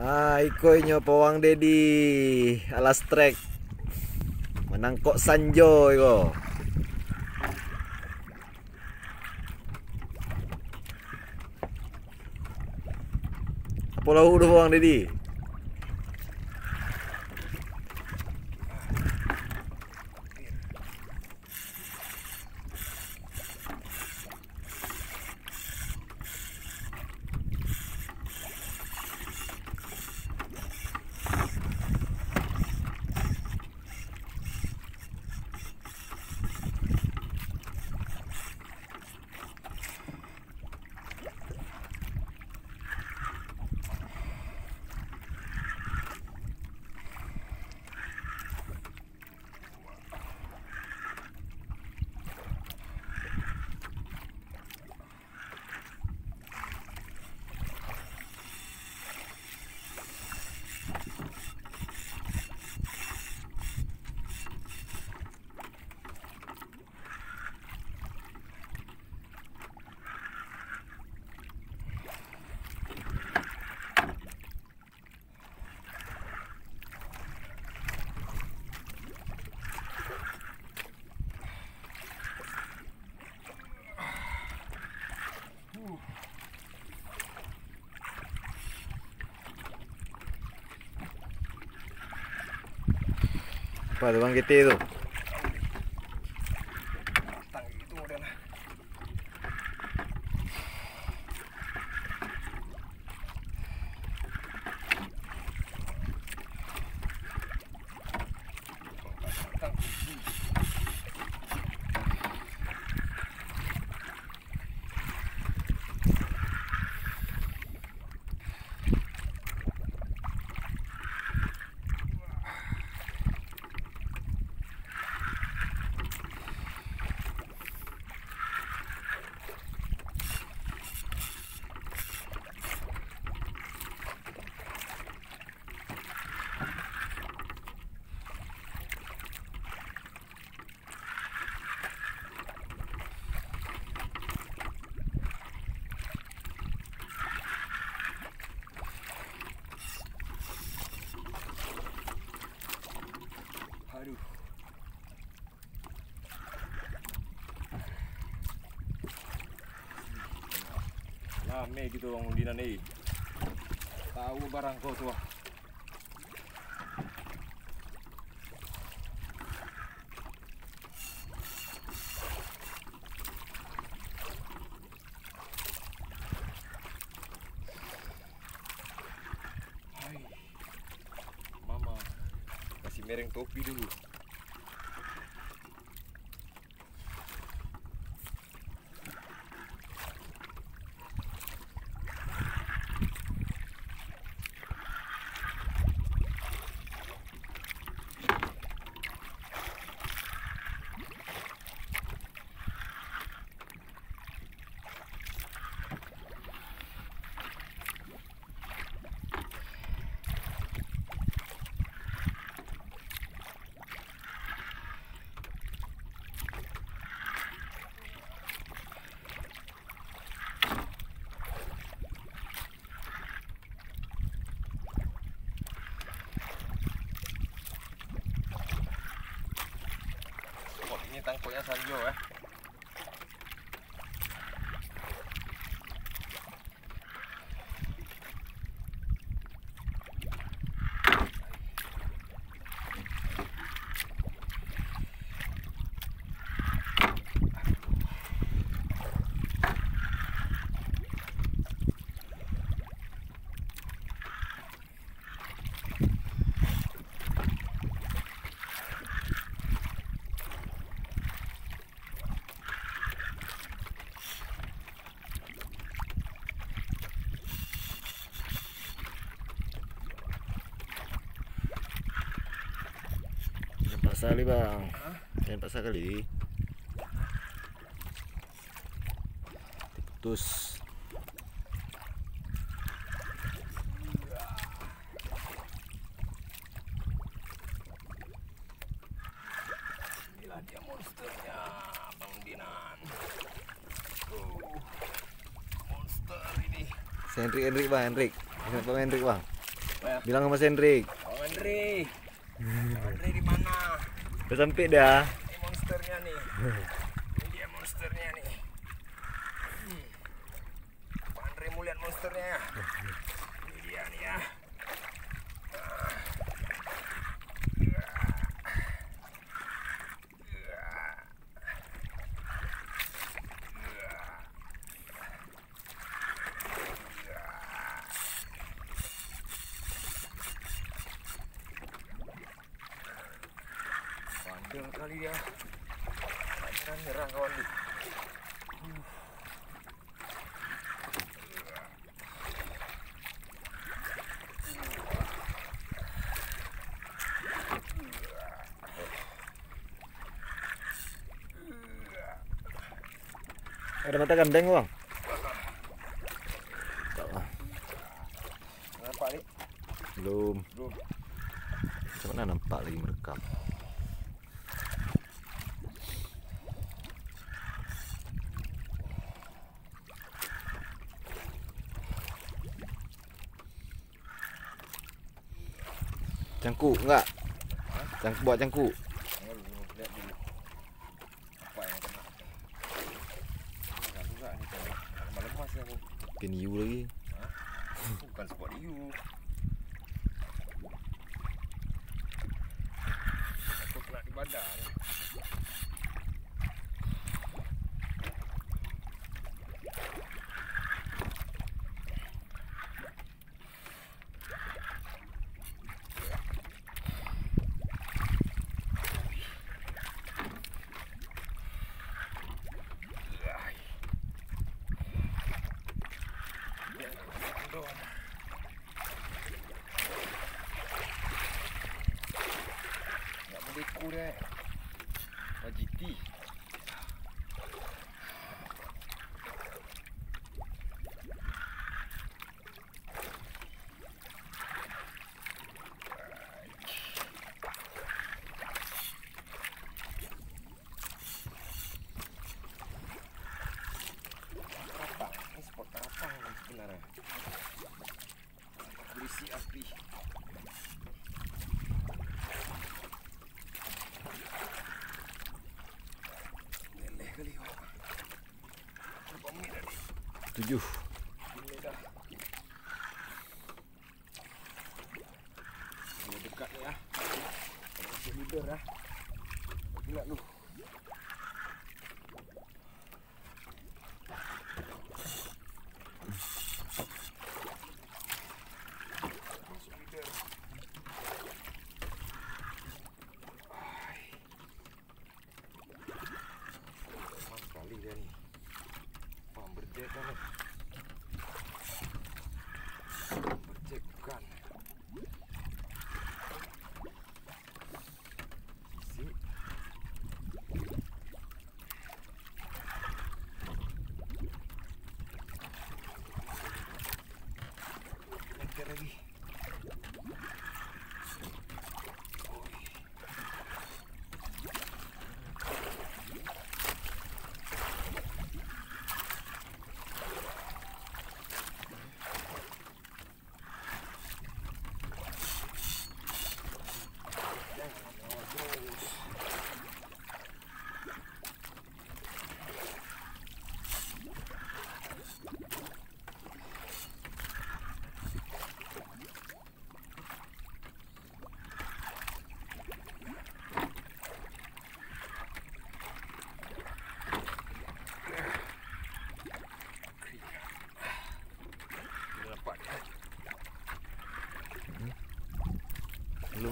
Ah, ikoy pawang Dedi alas trek. Menangkok Sanjo iko. Apa lahu tu pawang Dedi? Apa tuh bang Lame gitu orang undinan ni. Tahu barang kau tu. Mama kasih mereng topi dulu. Tangkuknya Sanjo eh. basah nih bang. Jangan basah kali. Putus. Inilah dia monsternya bang Dinan. Uh, monster ini. Hendrik Hendrik bang Hendrik bang Hendrik bang? Bilang sama Hendrik oh Hendrik Hendrik di mana? Udah sampai dah. Monsternya nih. kali ya. Ada mata gandeng bang? Cangkuk enggak? Ha? Cangkuk buat cangkuk. Bukan you lagi? Bukan spot you Aku kena di bandar pure wajiti seperti apa sebenarnya. Berisi api. тоді.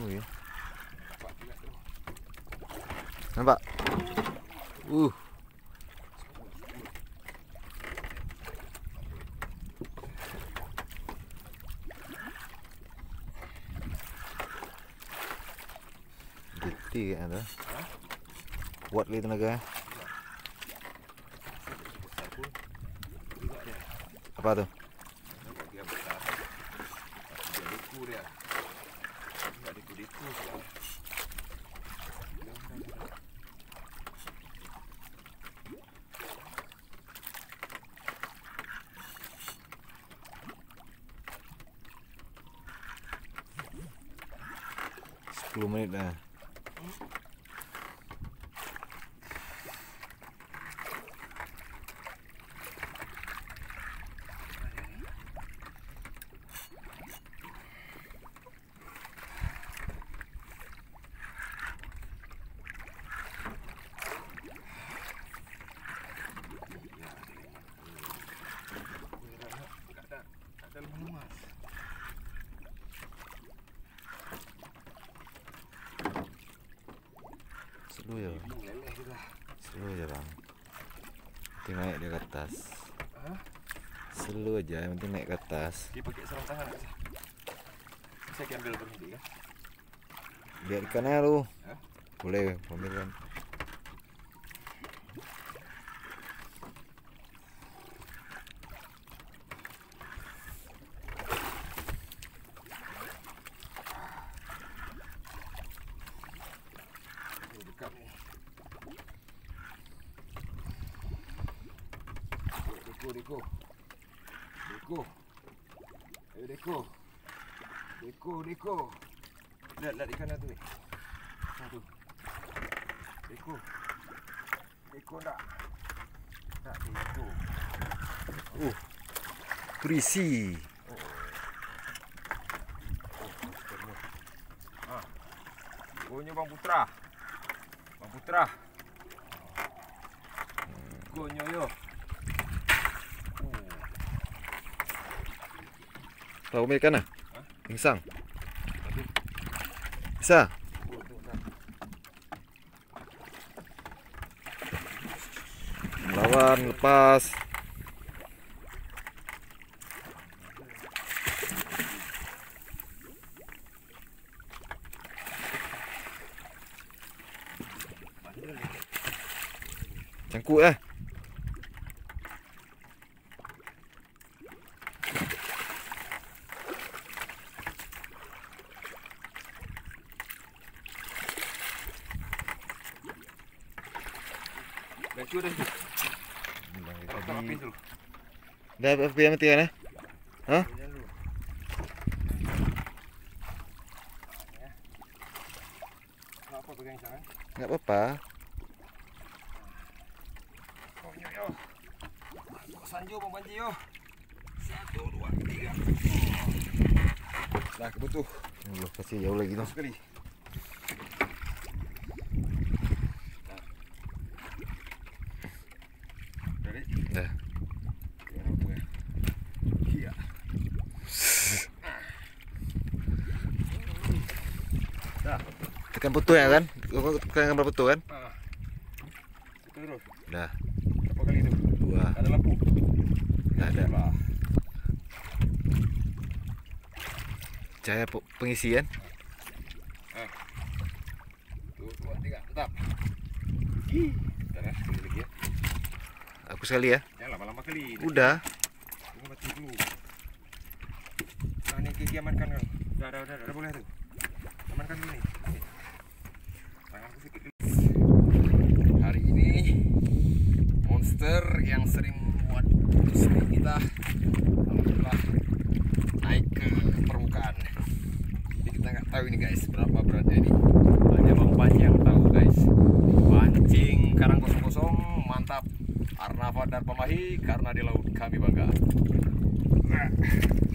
ya. Nampak? Uh. Gitu kan? tuh. Kuat li tenaga. Apa tuh? Dah. Nggak ada, nggak ada lebih luas. Slow ya. Bang. Slow ya, Bang. Penting naik di atas. Hah? Slow aja, yang penting naik ke atas. Dia pakai sarung tangan? Saya gambil berhenti kan? Lihat ikannya lu. Boleh, ambil kan. Deko, Deko. Deko. Ayo Deko. Deko, Deko. Lihat, lihat ikan tu ni. Satu. Deko. Deko tak? Tak Deko. Uh. Berisi. Ha. Gonyo Bang Putra. Bang Putra. Gonyo yo. Kau ambil ikan lah ha? Insang Bisa? Lawan lepas. Cangkut lah eh. Dah apa yang mati kan eh? Hah? Tangan. Enggak apa-apa. Gonyo yo. Masuk sanjo Bang Panji yo. Satu, dua, tiga. Dah kebutuh. Allah kasih jauh lagi tu. sekali. Dari Dah. apa ya? Iya. Dah. Putu ya kan? Kau tekan gambar putu kan? Ah. Terus. Dah. Berapa kali tu? Dua. Ada lampu? Ada. Cahaya pe- pengisian. Dua, tiga. Ih. Ya. Ya. Aku sekali ya. Lama-lama kali. Udah. Tunggu mati dulu. Nah, ni Kiki amankan kan. Dah, dah, dah, dah, dah boleh tu. Amankan dulu. Hari ini monster yang sering membuat sering kita alhamdulillah naik ke permukaan. Jadi kita nggak tahu ini guys berapa beratnya ini. Hanya Bang Panji yang tahu guys. Pancing karang kosong-kosong mantap. Arnava dan Pemahi karena di laut kami bangga. Nah.